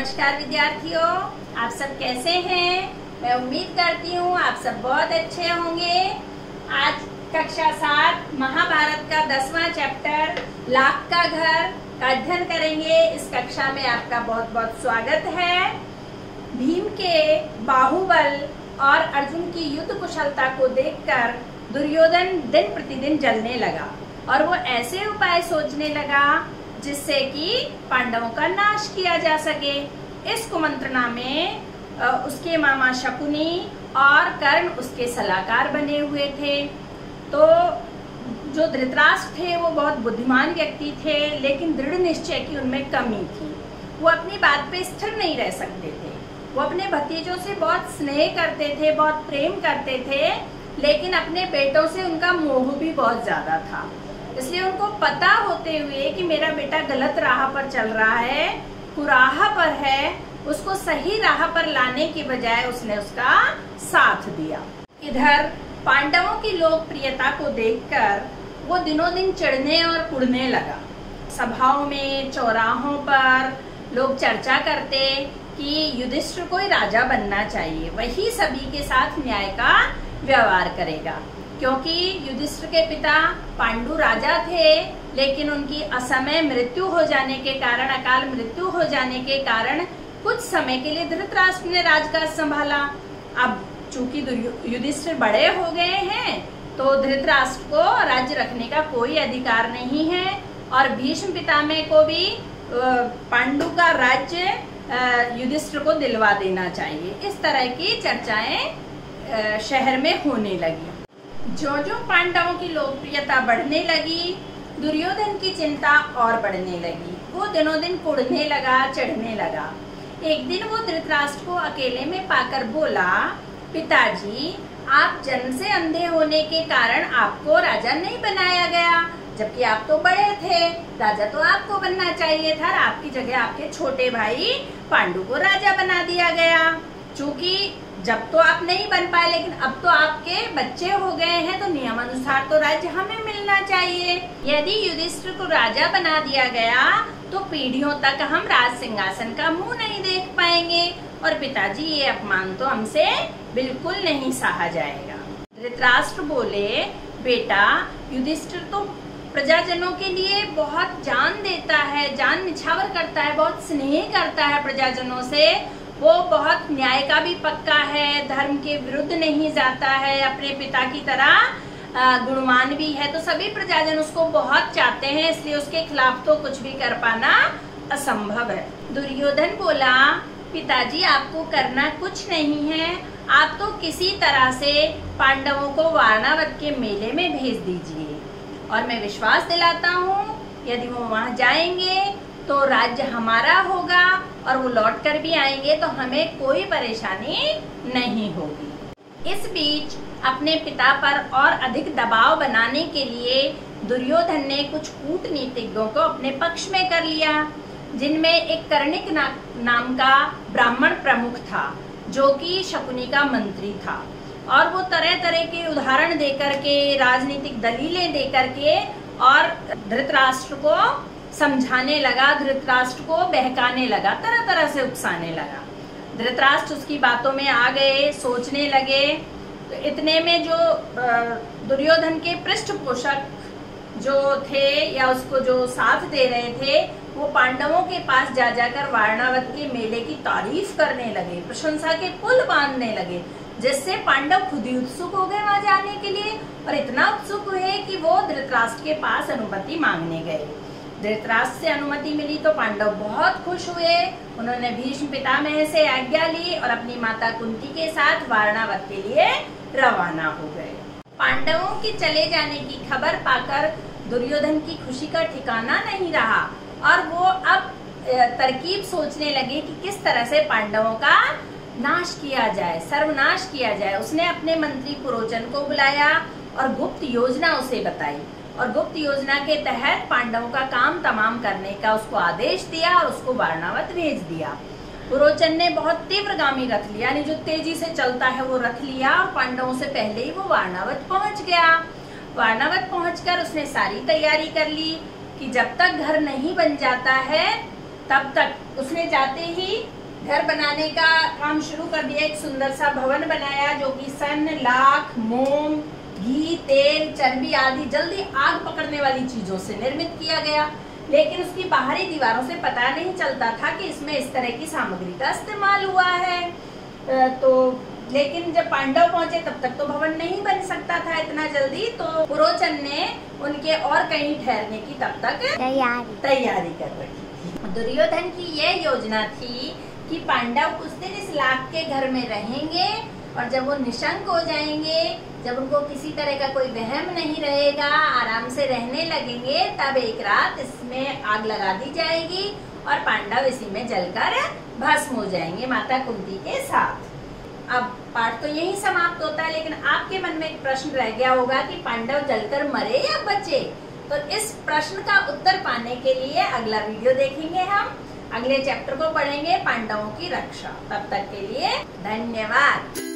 नमस्कार विद्यार्थियों, आप सब कैसे हैं? मैं उम्मीद करती हूँ आप सब बहुत अच्छे होंगे। आज कक्षा सात, महाभारत का दसवां चैप्टर लाख का घर का अध्ययन करेंगे। इस कक्षा में आपका बहुत बहुत स्वागत है। भीम के बाहुबल और अर्जुन की युद्ध कुशलता को देखकर दुर्योधन दिन प्रतिदिन जलने लगा और वो ऐसे उपाय सोचने लगा जिससे कि पांडवों का नाश किया जा सके। इस कुमंत्रणा में उसके मामा शकुनी और कर्ण उसके सलाहकार बने हुए थे। तो जो धृतराष्ट्र थे, वो बहुत बुद्धिमान व्यक्ति थे, लेकिन दृढ़ निश्चय की उनमें कमी थी। वो अपनी बात पे स्थिर नहीं रह सकते थे। वो अपने भतीजों से बहुत स्नेह करते थे, बहुत प्रेम करते थे, लेकिन अपने बेटों से उनका मोह भी बहुत ज़्यादा था। इसलिए उनको पता होते हुए कि मेरा बेटा गलत राह पर चल रहा है, कुराहा पर है, उसको सही राह पर लाने की बजाय उसने उसका साथ दिया। इधर पांडवों की लोकप्रियता को देखकर वो दिनों दिन चढ़ने और कुड़ने लगा। सभाओं में, चौराहों पर लोग चर्चा करते कि युधिष्ठिर को राजा बनना चाहिए, वही सभी के साथ न्याय का व्यवहार करेगा। क्योंकि युधिष्ठिर के पिता पांडु राजा थे, लेकिन उनकी असमय मृत्यु हो जाने के कारण, अकाल मृत्यु हो जाने के कारण कुछ समय के लिए धृतराष्ट्र ने राजकाज संभाला। अब चूँकि युधिष्ठिर बड़े हो गए हैं तो धृतराष्ट्र को राज्य रखने का कोई अधिकार नहीं है, और भीष्म पितामह को भी पांडु का राज्य युधिष्ठिर को दिलवा देना चाहिए। इस तरह की चर्चाएँ शहर में होने लगी। जो जो पांडवों की लोकप्रियता बढ़ने लगी, दुर्योधन की चिंता और बढ़ने लगी। वो दिनों दिन कुड़ने लगा, चढ़ने लगा। एक दिन वो धृतराष्ट्र को अकेले में पाकर बोला, पिताजी, आप जन्म से अंधे होने के कारण आपको राजा नहीं बनाया गया। जबकि आप तो बड़े थे, राजा तो आपको बनना चाहिए था आपकी जगह आपके छोटे भाई पांडु को राजा बना दिया गया। चूँकि जब तो आप नहीं बन पाए, लेकिन अब तो आपके बच्चे हो गए हैं तो नियम अनुसार तो राज्य हमें मिलना चाहिए। यदि युधिष्ठिर को राजा बना दिया गया तो पीढ़ियों तक हम राज सिंहासन का मुँह नहीं देख पाएँगे, और पिताजी, ये अपमान तो हमसे बिल्कुल नहीं सहा जाएगा। धृतराष्ट्र बोले, बेटा, युधिष्ठिर तो प्रजाजनों के लिए बहुत जान देता है, जान निछावर करता है, बहुत स्नेह करता है प्रजाजनों से वो बहुत न्याय का भी पक्का है, धर्म के विरुद्ध नहीं जाता है, अपने पिता की तरह गुणवान भी है। तो सभी प्रजाजन उसको बहुत चाहते हैं, इसलिए उसके खिलाफ तो कुछ भी कर पाना असंभव है। दुर्योधन बोला, पिताजी, आपको करना कुछ नहीं है। आप तो किसी तरह से पांडवों को वारणावत के मेले में भेज दीजिए। और मैं विश्वास दिलाता हूँ, यदि वो वहाँ जाएँगे तो राज्य हमारा होगा और वो लौट कर भी आएँगे तो हमें कोई परेशानी नहीं होगी। इस बीच अपने पिता पर और अधिक दबाव बनाने के लिए दुर्योधन ने कुछ कूटनीतिज्ञों को अपने पक्ष में कर लिया जिनमें एक कर्णिक ना, नाम का ब्राह्मण प्रमुख था जो कि शकुनी का मंत्री था। और वो तरह तरह के उदाहरण देकर के राजनीतिक दलीलें देकर के और धृतराष्ट्र को समझाने लगा, धृतराष्ट्र को बहकाने लगा तरह तरह से उकसाने लगा। धृतराष्ट्र उसकी बातों में आ गए, सोचने लगे। तो इतने में जो दुर्योधन के पृष्ठपोषक जो थे या उसको जो साथ दे रहे थे, वो पांडवों के पास जा जाकर वारणावत के मेले की तारीफ़ करने लगे, प्रशंसा के पुल बांधने लगे, जिससे पांडव खुद ही उत्सुक हो गए वहाँ जाने के लिए और इतना उत्सुक हुए कि वो धृतराष्ट्र के पास अनुमति मांगने गए। धृतराष्ट्र से अनुमति मिली तो पांडव बहुत खुश हुए। उन्होंने भीष्म पितामह से आज्ञा ली और अपनी माता कुंती के साथ वारणावत के लिए रवाना हो गए। पांडवों के चले जाने की खबर पाकर दुर्योधन की खुशी का ठिकाना नहीं रहा और वो अब तरकीब सोचने लगे कि किस तरह से पांडवों का नाश किया जाए, सर्वनाश किया जाए। उसने अपने मंत्री पुरोचन को बुलाया और गुप्त योजना उसे बताई। और गुप्त योजना के तहत पांडवों का काम तमाम करने का उसको आदेश दिया और उसको वारणावत भेज दिया। पुरोचन ने बहुत तीव्रगामी रथ लिया, यानी जो तेज़ी से चलता है वो रथ लिया और पांडवों से पहले ही वो वारणावत पहुँच गया। वारणावत पहुंचकर उसने सारी तैयारी कर ली कि जब तक घर नहीं बन जाता है, तब तक उसने जाते ही घर बनाने का काम शुरू कर दिया। एक सुंदर सा भवन बनाया जो कि सन लाख, मोम घी तेल चर्बी आदि जल्दी आग पकड़ने वाली चीज़ों से निर्मित किया गया। लेकिन उसकी बाहरी दीवारों से पता नहीं चलता था कि इसमें इस तरह की सामग्री का इस्तेमाल हुआ है। तो लेकिन जब पांडव पहुँचे तब तक तो भवन नहीं बन सकता था इतना जल्दी। तो पुरोचन ने उनके और कहीं ठहरने की तब तक तैयारी। तैयारी कर रखी दुर्योधन की यह योजना थी कि पांडव उस दिन इस लाख के घर में रहेंगे और जब वो निशंक हो जाएँगे जब उनको किसी तरह का कोई वहम नहीं रहेगा, आराम से रहने लगेंगे, तब एक रात इसमें आग लगा दी जाएगी और पांडव इसी में जलकर भस्म हो जाएँगे माता कुंती के साथ। अब पाठ तो यही समाप्त होता है, लेकिन आपके मन में एक प्रश्न रह गया होगा कि पांडव जलकर मरे या बचे? तो इस प्रश्न का उत्तर पाने के लिए अगला वीडियो देखेंगे हम। अगले चैप्टर को पढ़ेंगे पांडवों की रक्षा। तब तक के लिए धन्यवाद।